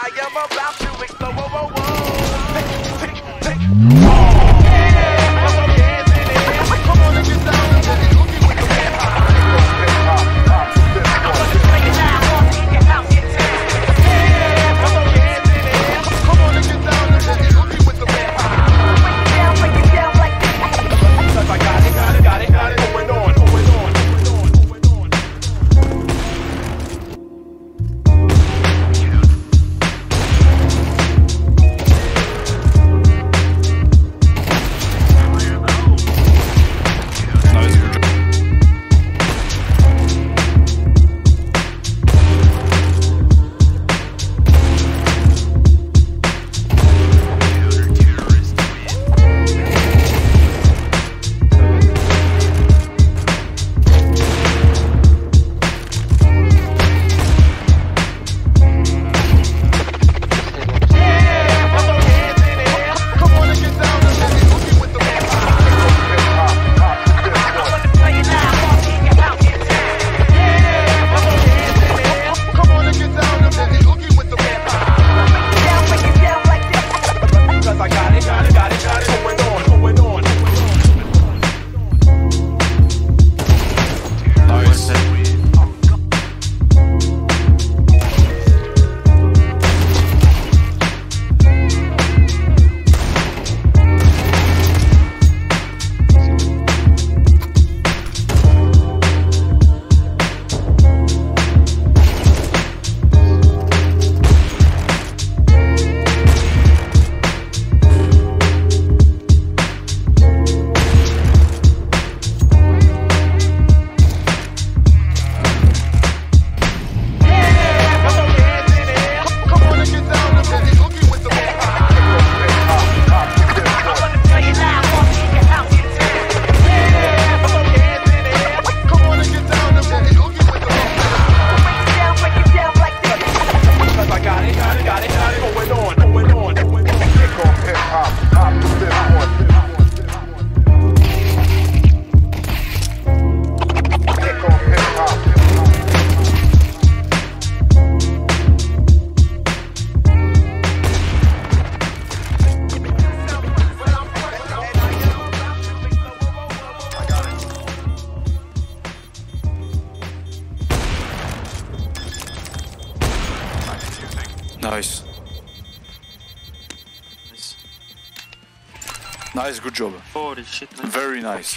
I am about to explode. Whoa, whoa, whoa. Tick, tick, tick. Nice. Nice. Nice, good job. Holy shit, nice. Very nice.